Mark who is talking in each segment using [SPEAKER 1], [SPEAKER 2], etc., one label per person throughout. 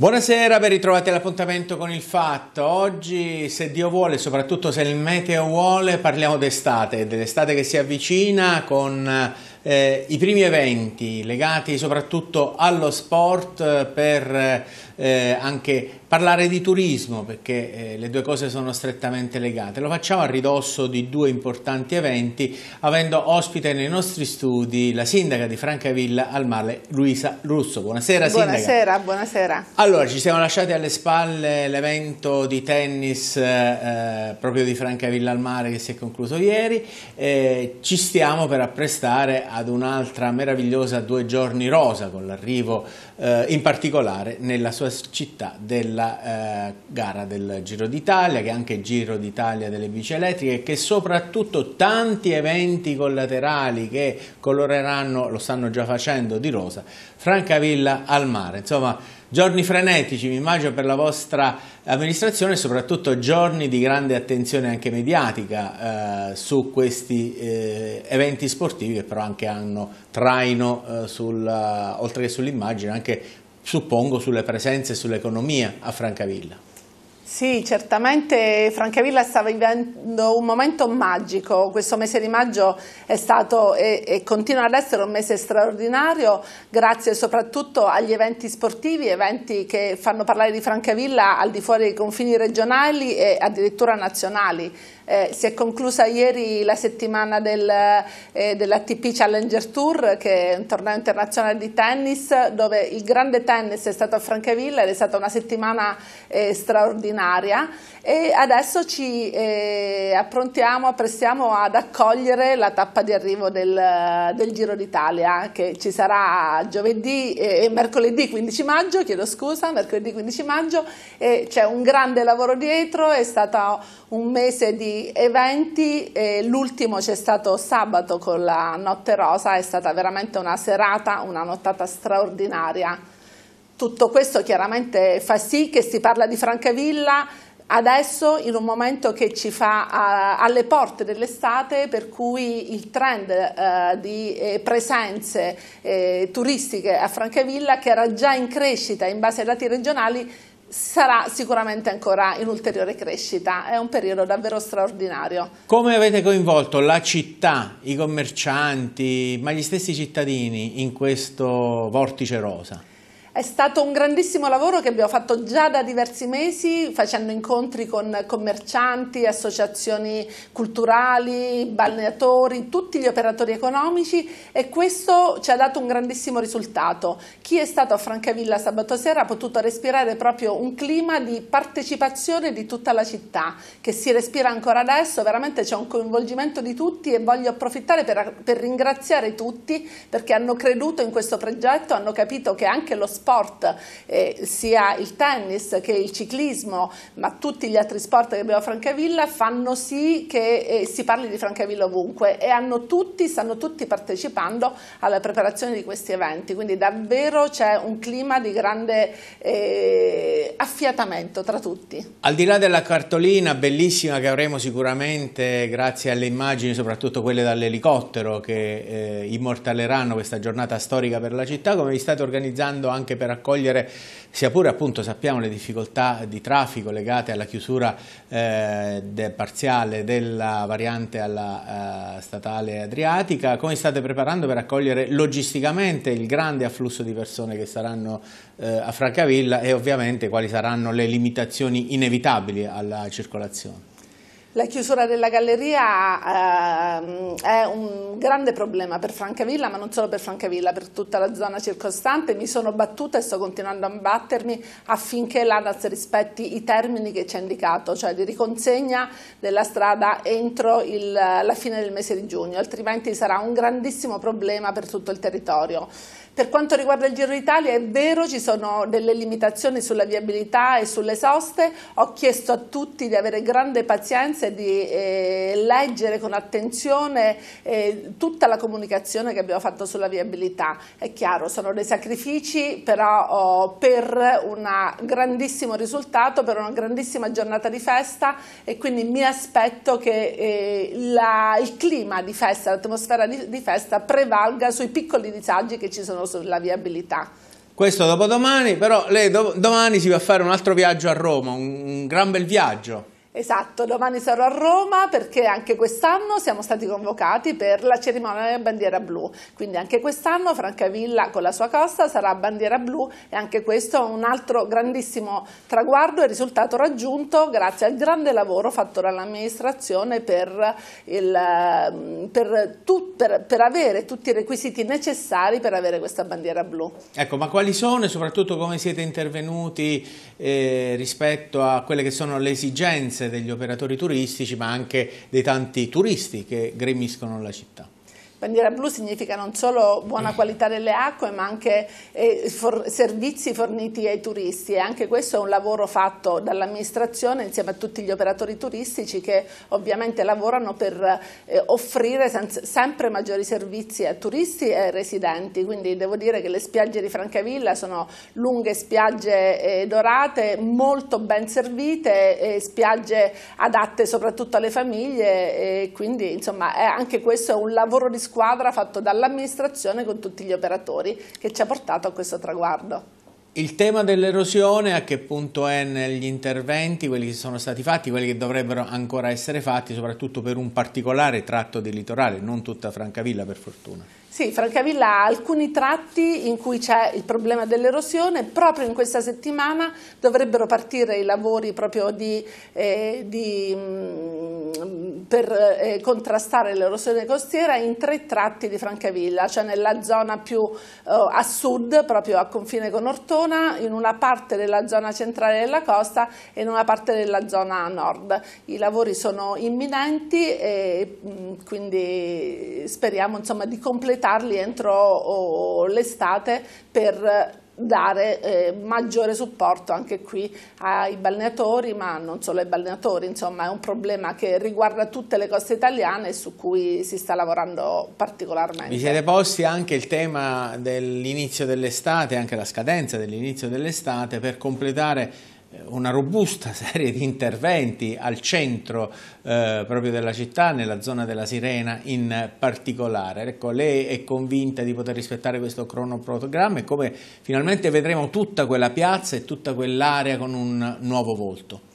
[SPEAKER 1] Buonasera, ben ritrovati all'appuntamento con il Fatto. Oggi, se Dio vuole, soprattutto se il meteo vuole, parliamo d'estate, dell'estate che si avvicina con eh, i primi eventi legati soprattutto allo sport per eh, anche parlare di turismo perché eh, le due cose sono strettamente legate. Lo facciamo a ridosso di due importanti eventi avendo ospite nei nostri studi la sindaca di Francavilla al mare Luisa Russo. Buonasera
[SPEAKER 2] sindaca.
[SPEAKER 1] Buonasera,
[SPEAKER 2] buonasera.
[SPEAKER 1] Allora, ci siamo lasciati alle spalle l'evento di tennis eh, proprio di Francavilla al mare che si è concluso ieri. ci stiamo per apprestare ad un'altra meravigliosa due giorni rosa con l'arrivo eh, in particolare nella sua città della eh, gara del Giro d'Italia, che è anche Giro d'Italia delle bici elettriche che soprattutto tanti eventi collaterali che coloreranno, lo stanno già facendo, di rosa, Francavilla al mare. Insomma, giorni frenetici, mi immagino, per la vostra amministrazione e soprattutto giorni di grande attenzione anche mediatica eh, su questi eh, eventi sportivi che però anche hanno traino eh, sul, oltre che sull'immagine anche suppongo sulle presenze e sull'economia a Francavilla.
[SPEAKER 2] Sì, certamente Francavilla sta vivendo un momento magico, questo mese di maggio è stato e, e, continua ad essere un mese straordinario grazie soprattutto agli eventi sportivi, eventi che fanno parlare di Francavilla al di fuori dei confini regionali e addirittura nazionali. Eh, si è conclusa ieri la settimana del, eh, dell'ATP Challenger Tour che è un torneo internazionale di tennis dove il grande tennis è stato a Francavilla ed è stata una settimana eh, straordinaria. E adesso ci eh, approntiamo, apprestiamo ad accogliere la tappa di arrivo del, del Giro d'Italia che ci sarà giovedì e mercoledì 15 maggio, chiedo scusa, mercoledì 15 maggio e c'è un grande lavoro dietro, è stato un mese di eventi, l'ultimo c'è stato sabato con la Notte Rosa, è stata veramente una serata, una nottata straordinaria. Tutto questo chiaramente fa sì che si parla di Francavilla adesso in un momento che ci fa uh, alle porte dell'estate per cui il trend uh, di eh, presenze eh, turistiche a Francavilla che era già in crescita in base ai dati regionali sarà sicuramente ancora in ulteriore crescita, è un periodo davvero straordinario.
[SPEAKER 1] Come avete coinvolto la città, i commercianti, ma gli stessi cittadini in questo vortice rosa?
[SPEAKER 2] È stato un grandissimo lavoro che abbiamo fatto già da diversi mesi facendo incontri con commercianti, associazioni culturali, balneatori, tutti gli operatori economici e questo ci ha dato un grandissimo risultato. Chi è stato a Francavilla sabato sera ha potuto respirare proprio un clima di partecipazione di tutta la città che si respira ancora adesso, veramente c'è un coinvolgimento di tutti e voglio approfittare per, per ringraziare tutti perché hanno creduto in questo progetto, hanno capito che anche lo spazio sport, eh, sia il tennis che il ciclismo, ma tutti gli altri sport che abbiamo a Francavilla, fanno sì che eh, si parli di Francavilla ovunque e hanno tutti, stanno tutti partecipando alla preparazione di questi eventi, quindi davvero c'è un clima di grande eh, affiatamento tra tutti.
[SPEAKER 1] Al di là della cartolina bellissima che avremo sicuramente grazie alle immagini, soprattutto quelle dall'elicottero che eh, immortaleranno questa giornata storica per la città, come vi state organizzando anche anche per accogliere, sia pure appunto sappiamo le difficoltà di traffico legate alla chiusura eh, de parziale della variante alla eh, statale adriatica, come state preparando per accogliere logisticamente il grande afflusso di persone che saranno eh, a Francavilla e ovviamente quali saranno le limitazioni inevitabili alla circolazione?
[SPEAKER 2] La chiusura della galleria eh, è un grande problema per Francavilla, ma non solo per Francavilla, per tutta la zona circostante. Mi sono battuta e sto continuando a battermi affinché l'ANAS rispetti i termini che ci ha indicato, cioè di riconsegna della strada entro il, la fine del mese di giugno, altrimenti sarà un grandissimo problema per tutto il territorio. Per quanto riguarda il Giro d'Italia è vero, ci sono delle limitazioni sulla viabilità e sulle soste, ho chiesto a tutti di avere grande pazienza e di eh, leggere con attenzione eh, tutta la comunicazione che abbiamo fatto sulla viabilità. È chiaro, sono dei sacrifici però oh, per un grandissimo risultato, per una grandissima giornata di festa e quindi mi aspetto che eh, la, il clima di festa, l'atmosfera di, di festa prevalga sui piccoli disagi che ci sono sulla viabilità.
[SPEAKER 1] questo dopodomani, però lei do domani si va a fare un altro viaggio a Roma, un, un gran bel viaggio.
[SPEAKER 2] Esatto, domani sarò a Roma perché anche quest'anno siamo stati convocati per la cerimonia della bandiera blu, quindi anche quest'anno Francavilla con la sua costa sarà bandiera blu e anche questo è un altro grandissimo traguardo e risultato raggiunto grazie al grande lavoro fatto dall'amministrazione per, per, per, per, avere tutti i requisiti necessari per avere questa bandiera blu.
[SPEAKER 1] Ecco, ma quali sono e soprattutto come siete intervenuti eh, rispetto a quelle che sono le esigenze degli operatori turistici ma anche dei tanti turisti che gremiscono la città.
[SPEAKER 2] Bandiera blu significa non solo buona qualità delle acque ma anche eh, for servizi forniti ai turisti. E anche questo è un lavoro fatto dall'amministrazione insieme a tutti gli operatori turistici che ovviamente lavorano per eh, offrire sempre maggiori servizi a turisti e residenti, quindi devo dire che le spiagge di Francavilla sono lunghe spiagge eh, dorate, molto ben servite, spiagge adatte soprattutto alle famiglie e quindi insomma anche questo è un lavoro di squadra fatto dall'amministrazione con tutti gli operatori che ci ha portato a questo traguardo.
[SPEAKER 1] Il tema dell'erosione a che punto è negli interventi, quelli che sono stati fatti, quelli che dovrebbero ancora essere fatti, soprattutto per un particolare tratto di litorale, non tutta Francavilla per fortuna?
[SPEAKER 2] Sì, Francavilla ha alcuni tratti in cui c'è il problema dell'erosione, proprio in questa settimana dovrebbero partire i lavori proprio di, eh, di, mh, mm, per eh, contrastare l'erosione costiera in tre tratti di Francavilla, cioè nella zona più eh, a sud, proprio a confine con Ortona, in una parte della zona centrale della costa e in una parte della zona nord. I lavori sono imminenti e mh, mm, quindi speriamo insomma, di completare completarli entro l'estate per dare eh, maggiore supporto anche qui ai balneatori, ma non solo ai balneatori, insomma è un problema che riguarda tutte le coste italiane e su cui si sta lavorando particolarmente.
[SPEAKER 1] Vi siete posti anche il tema dell'inizio dell'estate, anche la scadenza dell'inizio dell'estate per completare una robusta serie di interventi al centro eh, proprio della città, nella zona della Sirena in particolare. Ecco, lei è convinta di poter rispettare questo cronoprogramma e come finalmente vedremo tutta quella piazza e tutta quell'area con un nuovo volto?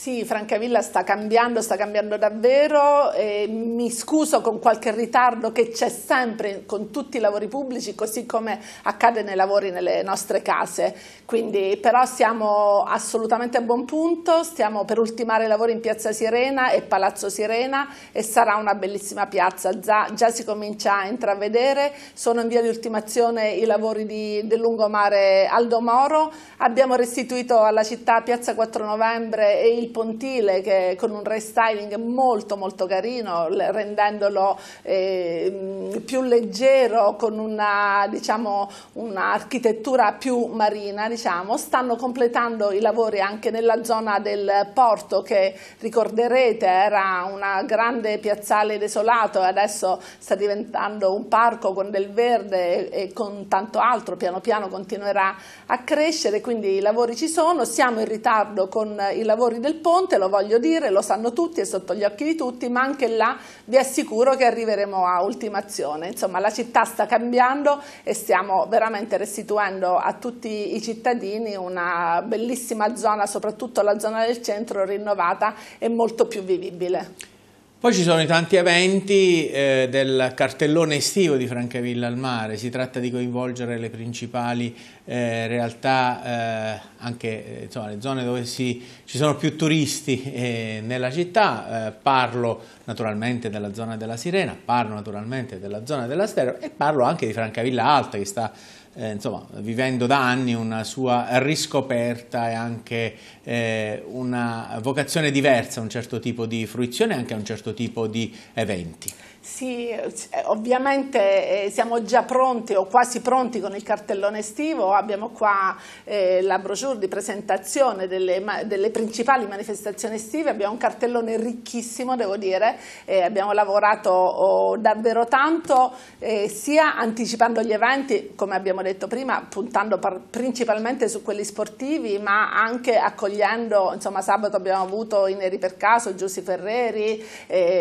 [SPEAKER 2] Sì, Francavilla sta cambiando, sta cambiando davvero, e mi scuso con qualche ritardo che c'è sempre con tutti i lavori pubblici, così come accade nei lavori nelle nostre case, Quindi, però siamo assolutamente a buon punto, stiamo per ultimare i lavori in Piazza Sirena e Palazzo Sirena e sarà una bellissima piazza, già, già si comincia a intravedere, sono in via di ultimazione i lavori di, del lungomare Aldo Moro, abbiamo restituito alla città Piazza 4 Novembre e il pontile che, con un restyling molto molto carino, rendendolo eh, più leggero, con una diciamo, un'architettura più marina, diciamo. stanno completando i lavori anche nella zona del porto che ricorderete era una grande piazzale desolato e adesso sta diventando un parco con del verde e, con tanto altro, piano piano continuerà a crescere, quindi i lavori ci sono, siamo in ritardo con i lavori del ponte, lo voglio dire, lo sanno tutti, è sotto gli occhi di tutti, ma anche là vi assicuro che arriveremo a ultimazione. Insomma, la città sta cambiando e stiamo veramente restituendo a tutti i cittadini una bellissima zona, soprattutto la zona del centro rinnovata e molto più vivibile.
[SPEAKER 1] Poi ci sono i tanti eventi eh, del cartellone estivo di Francavilla al Mare, si tratta di coinvolgere le principali eh, realtà, eh, anche eh, insomma, le zone dove si, ci sono più turisti eh, nella città, eh, parlo naturalmente della zona della Sirena, parlo naturalmente della zona della Stereo e parlo anche di Francavilla Alta che sta eh, insomma, vivendo da anni una sua riscoperta e anche eh, una vocazione diversa un certo tipo di fruizione e anche un certo tipo di eventi.
[SPEAKER 2] Sì, eh, ovviamente eh, siamo già pronti o quasi pronti con il cartellone estivo, abbiamo qua eh, la brochure di presentazione delle, delle, principali manifestazioni estive, abbiamo un cartellone ricchissimo devo dire, eh, abbiamo lavorato oh, davvero tanto eh, sia anticipando gli eventi come abbiamo detto prima, puntando principalmente su quelli sportivi ma anche accogliendo, insomma sabato abbiamo avuto i Neri per caso, Giussi Ferreri,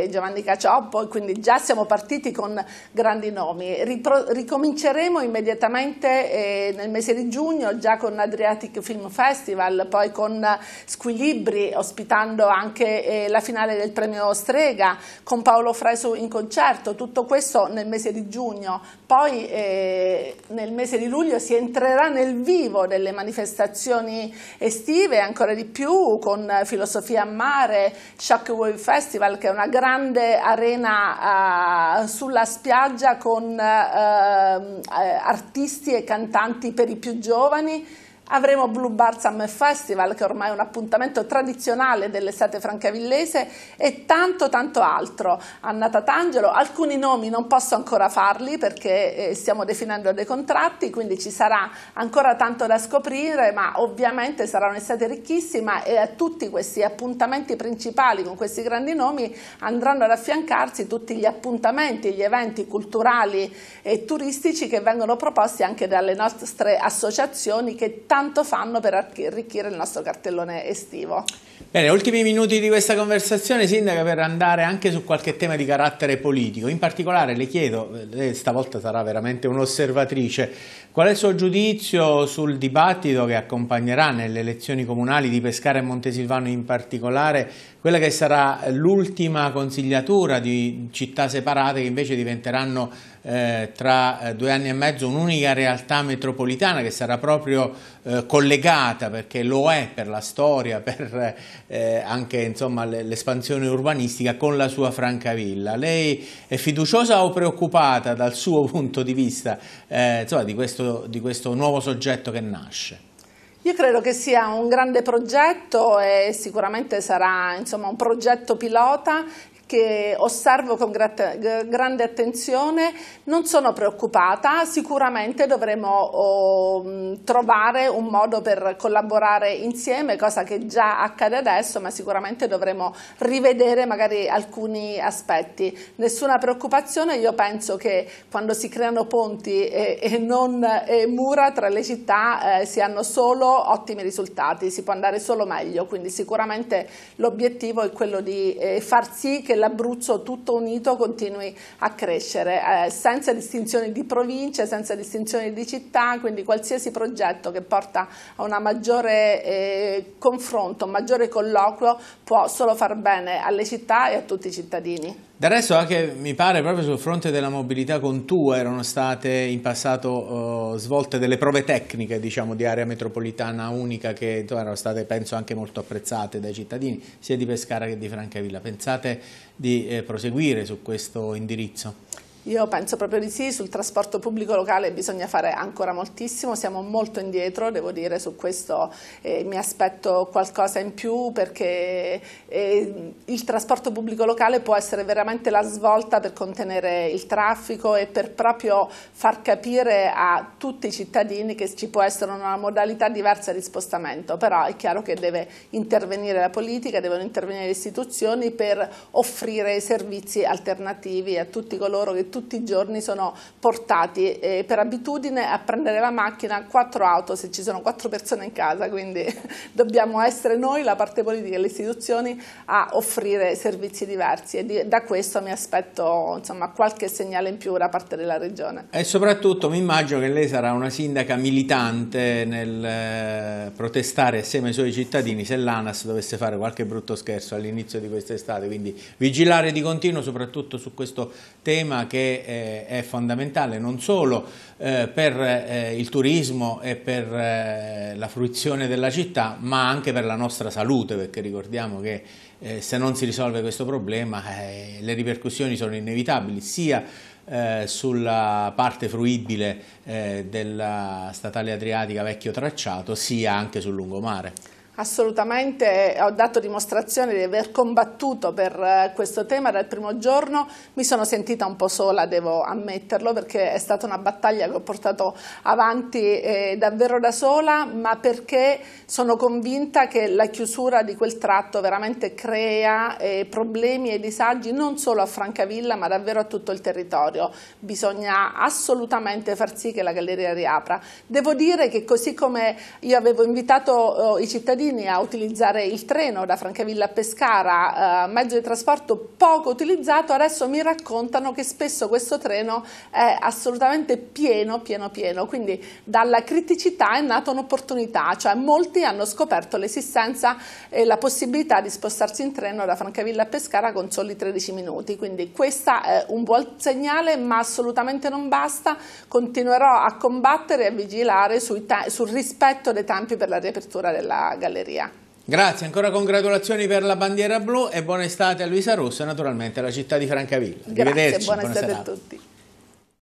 [SPEAKER 2] Giovanni Cacioppo, quindi già già siamo partiti con grandi nomi. Ripro ricominceremo immediatamente eh, nel mese di giugno già con Adriatic Film Festival, poi con Squilibri ospitando anche eh, la finale del premio Strega, con Paolo Fresu in concerto, tutto questo nel mese di giugno. Poi eh, nel mese di luglio si entrerà nel vivo delle manifestazioni estive, ancora di più con Filosofia a Mare, Shockwave Festival che è una grande arena sulla spiaggia con uh, artisti e cantanti per i più giovani Avremo Blue Bar Summer Festival, che ormai è un appuntamento tradizionale dell'estate francavillese, e tanto tanto altro. Anna Tatangelo, alcuni nomi non posso ancora farli perché eh, stiamo definendo dei contratti, quindi ci sarà ancora tanto da scoprire, ma ovviamente sarà un'estate ricchissima e a tutti questi appuntamenti principali con questi grandi nomi andranno ad affiancarsi tutti gli appuntamenti, gli eventi culturali e turistici che vengono proposti anche dalle nostre associazioni che tanto tanto fanno per arricchire il nostro cartellone estivo.
[SPEAKER 1] Bene, ultimi minuti di questa conversazione, Sindaca, per andare anche su qualche tema di carattere politico. In particolare le chiedo, lei stavolta sarà veramente un'osservatrice, qual è il suo giudizio sul dibattito che accompagnerà nelle elezioni comunali di Pescara e Montesilvano in particolare, quella che sarà l'ultima consigliatura di città separate che invece diventeranno eh, tra eh, due anni e mezzo un'unica realtà metropolitana che sarà proprio eh, collegata perché lo è per la storia, per eh, anche l'espansione urbanistica con la sua Francavilla. Lei è fiduciosa o preoccupata dal suo punto di vista eh, insomma, di, questo, di questo nuovo soggetto che nasce?
[SPEAKER 2] Io credo che sia un grande progetto e sicuramente sarà insomma, un progetto pilota che osservo con grande attenzione, non sono preoccupata, sicuramente dovremo oh, trovare un modo per collaborare insieme, cosa che già accade adesso, ma sicuramente dovremo rivedere magari alcuni aspetti. Nessuna preoccupazione, io penso che quando si creano ponti e, e non e mura tra le città eh, si hanno solo ottimi risultati, si può andare solo meglio, quindi sicuramente l'obiettivo è quello di eh, far sì che l'Abruzzo tutto unito continui a crescere, eh, senza distinzioni di province, senza distinzioni di città, quindi qualsiasi progetto che porta a un maggiore eh, confronto, un maggiore colloquio può solo far bene alle città e a tutti i cittadini.
[SPEAKER 1] Del resto anche mi pare proprio sul fronte della mobilità con tu erano state in passato uh, svolte delle prove tecniche diciamo, di area metropolitana unica che erano state penso anche molto apprezzate dai cittadini sia di Pescara che di Francavilla. Pensate di eh, proseguire su questo indirizzo?
[SPEAKER 2] Io penso proprio di sì, sul trasporto pubblico locale bisogna fare ancora moltissimo, siamo molto indietro, devo dire su questo eh, mi aspetto qualcosa in più perché eh, il trasporto pubblico locale può essere veramente la svolta per contenere il traffico e per proprio far capire a tutti i cittadini che ci può essere una modalità diversa di spostamento, però è chiaro che deve intervenire la politica, devono intervenire le istituzioni per offrire servizi alternativi a tutti coloro che tutti i giorni sono portati eh, per abitudine a prendere la macchina, quattro auto se ci sono quattro persone in casa, quindi dobbiamo essere noi, la parte politica e le istituzioni a offrire servizi diversi e di, da questo mi aspetto insomma, qualche segnale in più da parte della Regione.
[SPEAKER 1] E soprattutto mi immagino che lei sarà una sindaca militante nel eh, protestare assieme ai suoi cittadini se l'ANAS dovesse fare qualche brutto scherzo all'inizio di quest'estate, quindi vigilare di continuo soprattutto su questo tema che che eh, è fondamentale non solo eh, per eh, il turismo e per eh, la fruizione della città, ma anche per la nostra salute, perché ricordiamo che eh, se non si risolve questo problema eh, le ripercussioni sono inevitabili, sia sulla parte fruibile della statale adriatica vecchio tracciato, sia anche sul lungomare.
[SPEAKER 2] Assolutamente, ho dato dimostrazione di aver combattuto per eh, questo tema dal primo giorno, mi sono sentita un po' sola, devo ammetterlo, perché è stata una battaglia che ho portato avanti eh, davvero da sola, ma perché sono convinta che la chiusura di quel tratto veramente crea eh, problemi e disagi non solo a Francavilla, ma davvero a tutto il territorio. Bisogna assolutamente far sì che la galleria riapra. Devo dire che così come io avevo invitato oh, i cittadini cittadini a utilizzare il treno da Francavilla a Pescara, eh, mezzo di trasporto poco utilizzato, adesso mi raccontano che spesso questo treno è assolutamente pieno, pieno, pieno, quindi dalla criticità è nata un'opportunità, cioè molti hanno scoperto l'esistenza e la possibilità di spostarsi in treno da Francavilla a Pescara con soli 13 minuti, quindi questo è un buon segnale ma assolutamente non basta, continuerò a combattere e a vigilare sul rispetto dei tempi per la riapertura della galleria.
[SPEAKER 1] Grazie, ancora congratulazioni per la bandiera blu e buona estate a Luisa Russo e naturalmente alla città di Francavilla.
[SPEAKER 2] Grazie, buona, buona estate a tutti.